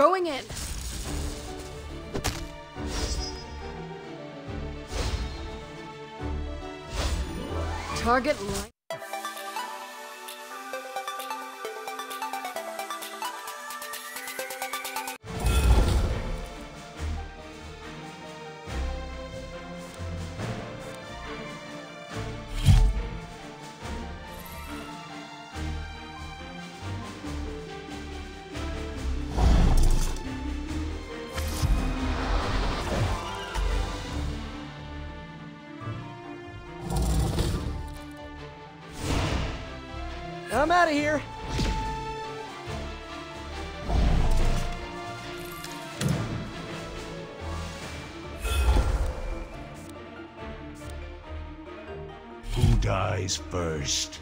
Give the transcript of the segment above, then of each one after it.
Going in. Target line. I'm out of here. Who dies first?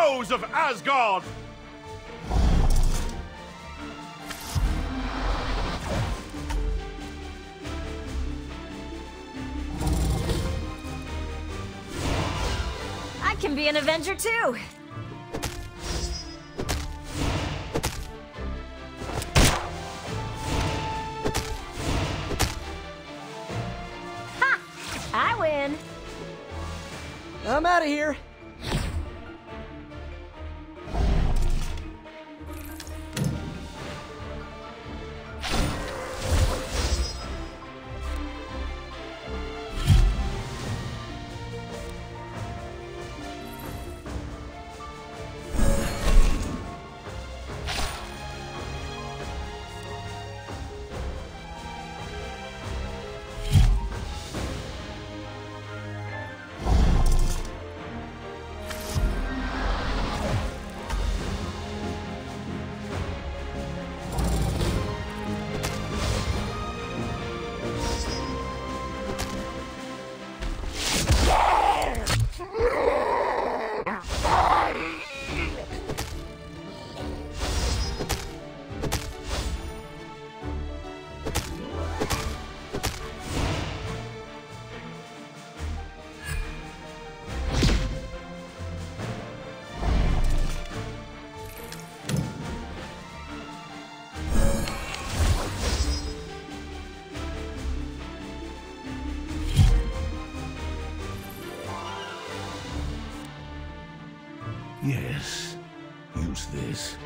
Foes of Asgard! I can be an Avenger too! Yes. Use this.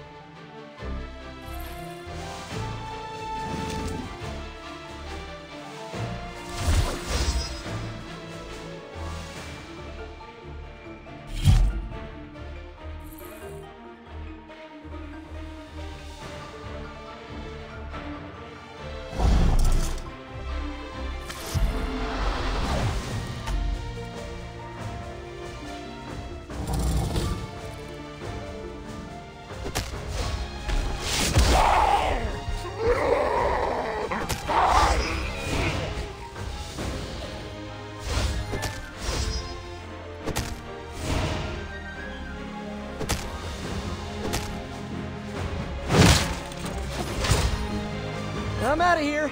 I'm out of here.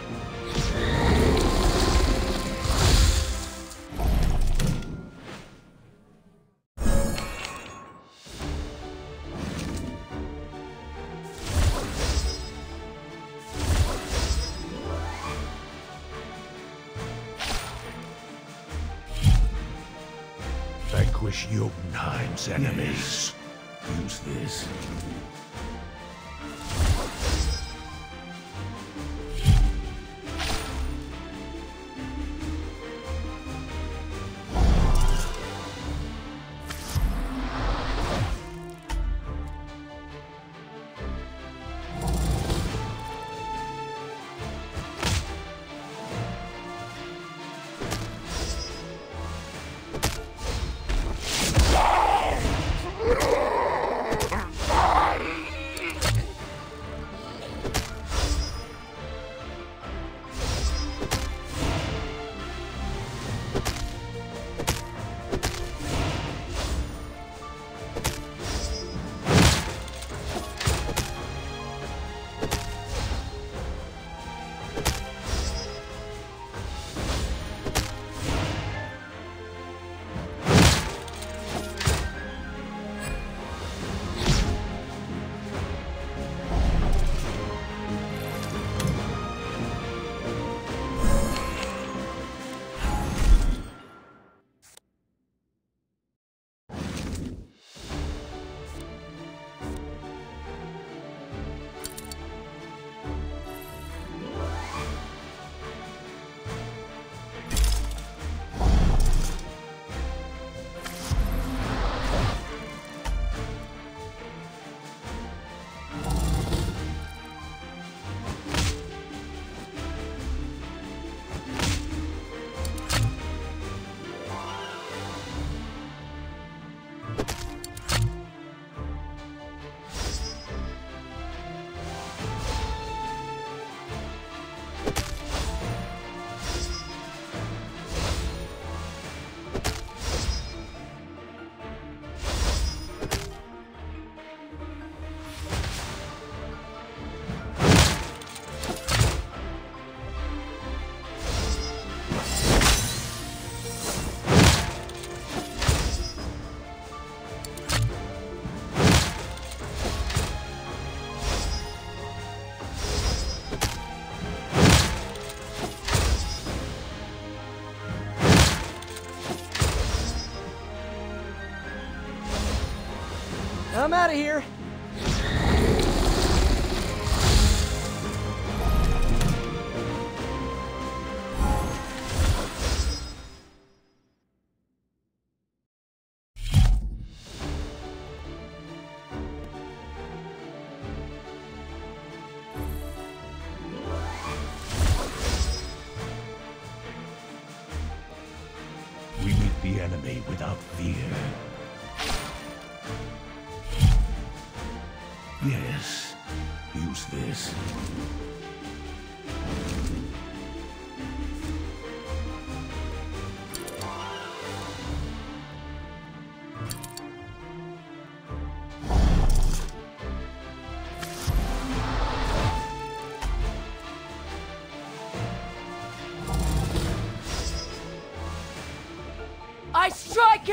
I'm out of here.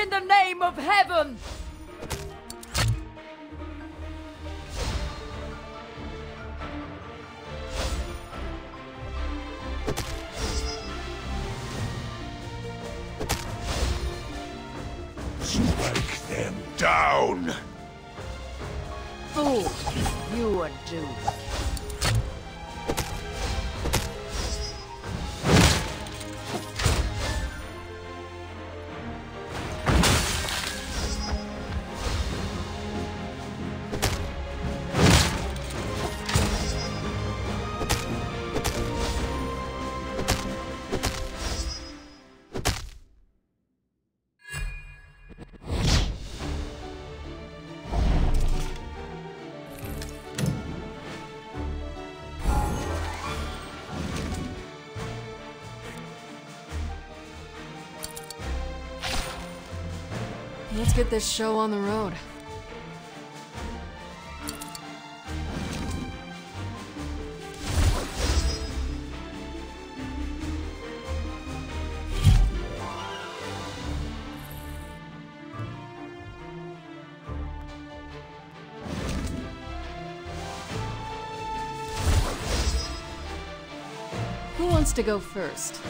In the name of heaven! Strike them down! Fool, you are doomed. Let's get this show on the road. Who wants to go first?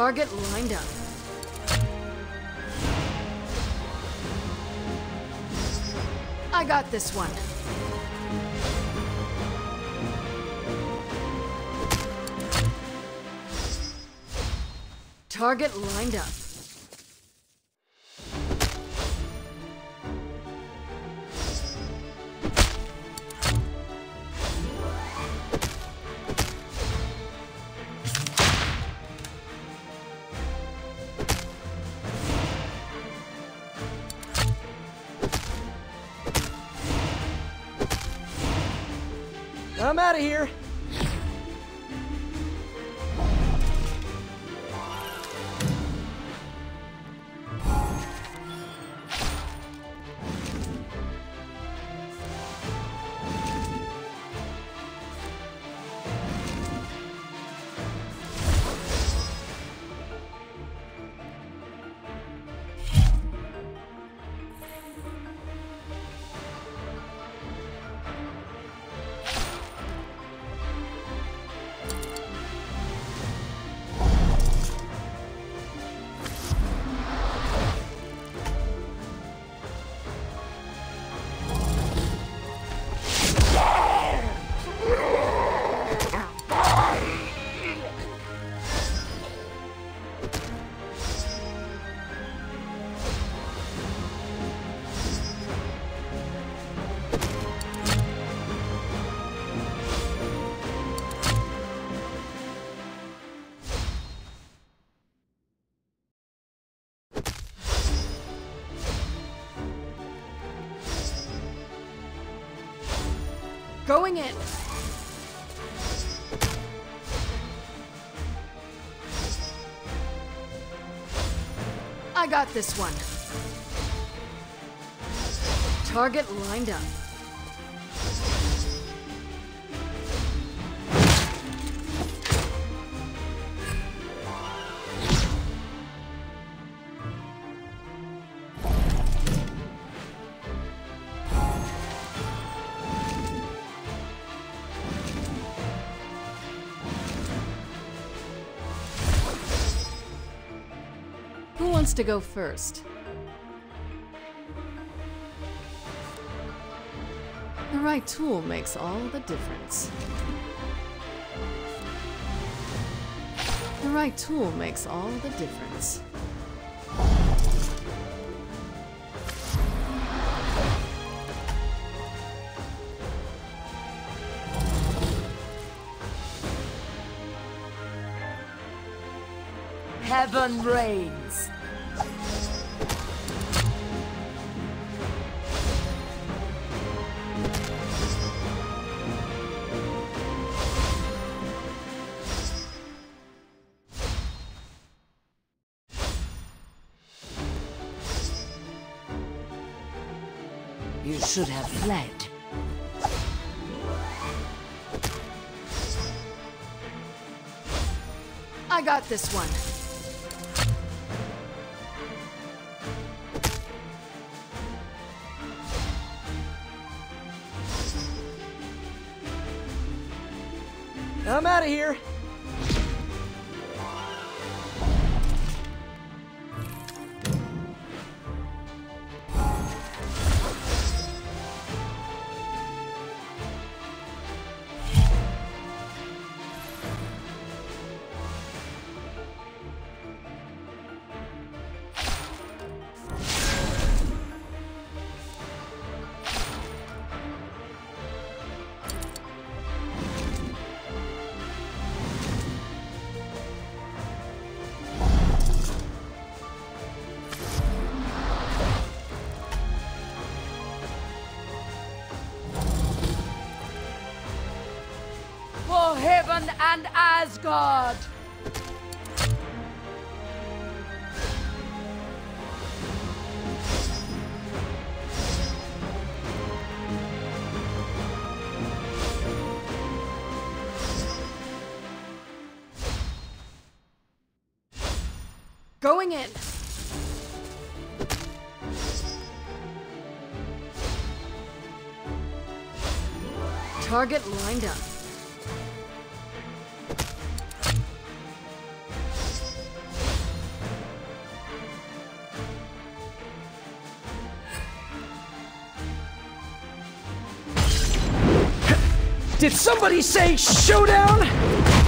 Target lined up. I got this one. Target lined up. Going in. I got this one. Target lined up. Wants to go first? The right tool makes all the difference. The right tool makes all the difference. Heaven reigns. You should have fled. I got this one. I'm out of here. Heaven and Asgard! Going in. Target lined up. Did somebody say showdown?